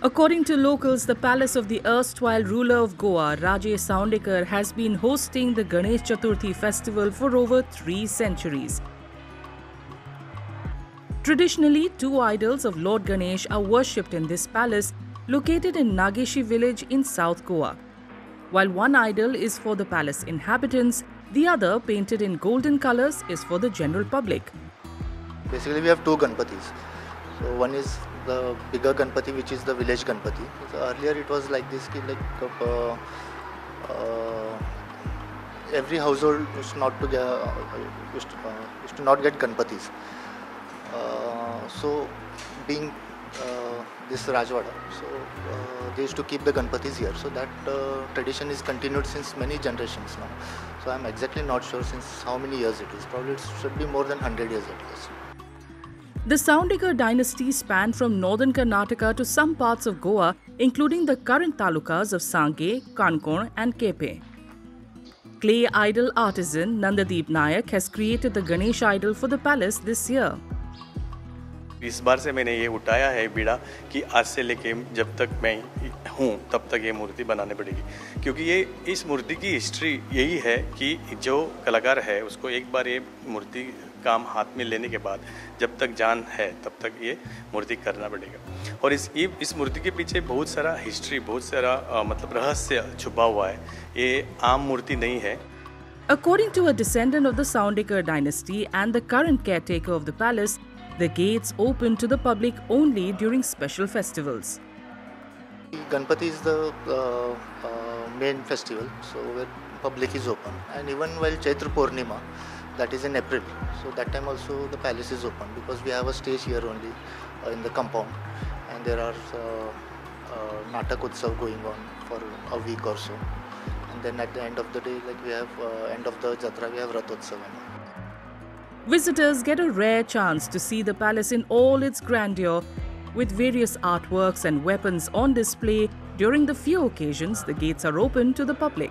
According to locals, the palace of the erstwhile ruler of Goa, Raje Saundekar, has been hosting the Ganesh Chaturthi festival for over three centuries. Traditionally, two idols of Lord Ganesh are worshipped in this palace located in Nagueshi village in South Goa. While one idol is for the palace inhabitants, the other, painted in golden colors, is for the general public. Basically, we have two Ganpatis. So one is the bigger Ganpati, which is the village Ganpati. So earlier it was like this, like uh, uh, every household used not to get uh, used, to, uh, used to not get Ganpatis. Uh, so being this Rajwada, so they used to keep the Ganpatis here. So that tradition is continued since many generations now. So I'm exactly not sure since how many years it is. Probably it should be more than 100 years at least. The Saundekar dynasty spanned from northern Karnataka to some parts of Goa, including the current talukas of Sange, Kankan, and Kepe. Clay idol artisan Nandadeep Nayak has created the Ganesh idol for the palace this year. इस बार से मैंने ये उठाया है बीड़ा कि आज से लेके जब तक मैं हूँ तब तक ये मूर्ति बनानी पड़ेगी क्योंकि ये इस मूर्ति की हिस्ट्री यही है कि जो कलाकार है उसको एक बार ये मूर्ति काम हाथ में लेने के बाद जब तक जान है तब तक ये मूर्ति करना पड़ेगा और इस इस मूर्ति के पीछे बहुत सारा हिस्ट्री बहुत सारा आ, मतलब रहस्य छुपा हुआ है ये आम मूर्ति नहीं है According to a descendant of the Saundekar dynasty and the current caretaker of the palace, the gates open to the public only during special festivals. Ganpati is the uh, uh, main festival, so where public is open, and even while Chaitra Purnima, that is in April, so that time also the palace is open because we have a stage here only uh, in the compound, and there are uh, uh, Natak going on for a week or so, and then at the end of the day, like we have uh, end of the Jatra, we have Rathotsav. Visitors get a rare chance to see the palace in all its grandeur, with various artworks and weapons on display. During the few occasions, the gates are open to the public.